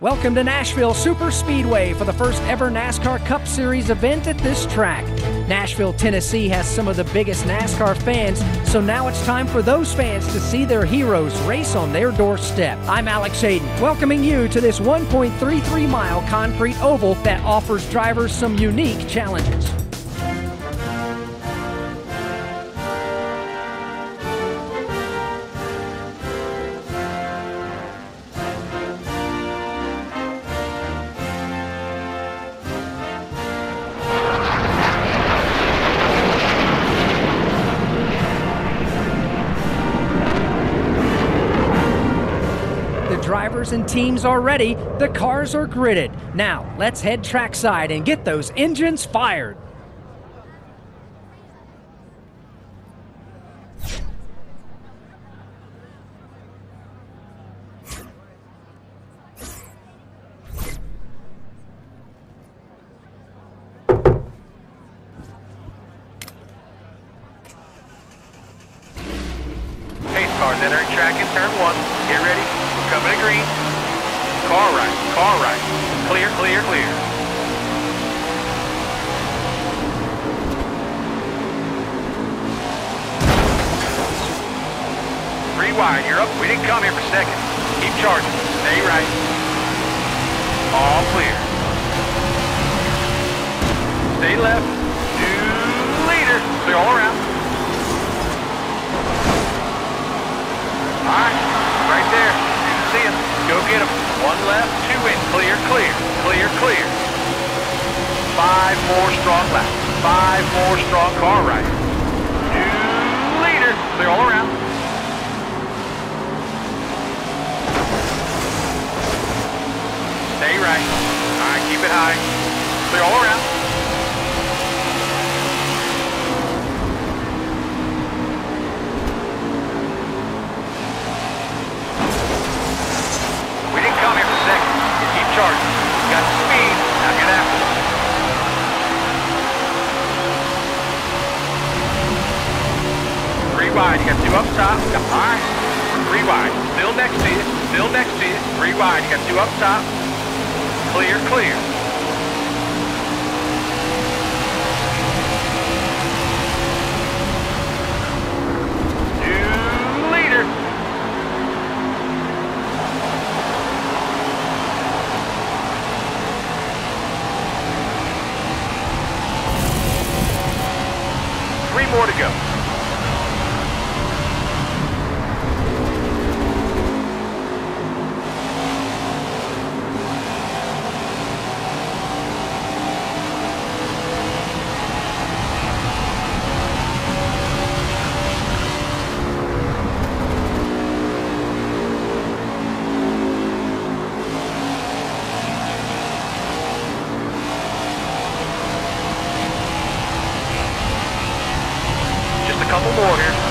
Welcome to Nashville Super Speedway for the first ever NASCAR Cup Series event at this track. Nashville, Tennessee has some of the biggest NASCAR fans, so now it's time for those fans to see their heroes race on their doorstep. I'm Alex Hayden, welcoming you to this 1.33 mile concrete oval that offers drivers some unique challenges. Drivers and teams are ready. The cars are gridded. Now, let's head trackside and get those engines fired. Cars entering track in turn one. Get ready. Coming to green. Car right. Car right. Clear, clear, clear. Three wide. You're up. We didn't come here for second. Keep charging. Stay right. All clear. Stay left. New leader. Clear all around. All right, right there. You can see him. Go get him. One left, two in. Clear, clear, clear, clear. Five more strong left. Five more strong car right. New leader. Clear all around. Stay right. All right, keep it high. Clear all around. Three wide, you got two up top, got high. Three wide, still next to you, still next to you. Three wide, you got two up top. Clear, clear. more to go. couple more here.